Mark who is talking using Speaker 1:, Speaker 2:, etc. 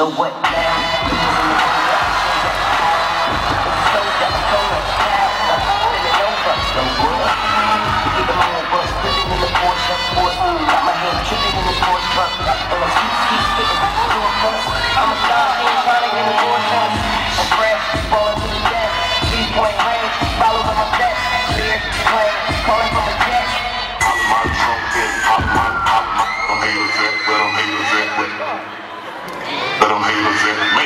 Speaker 1: know what? amigos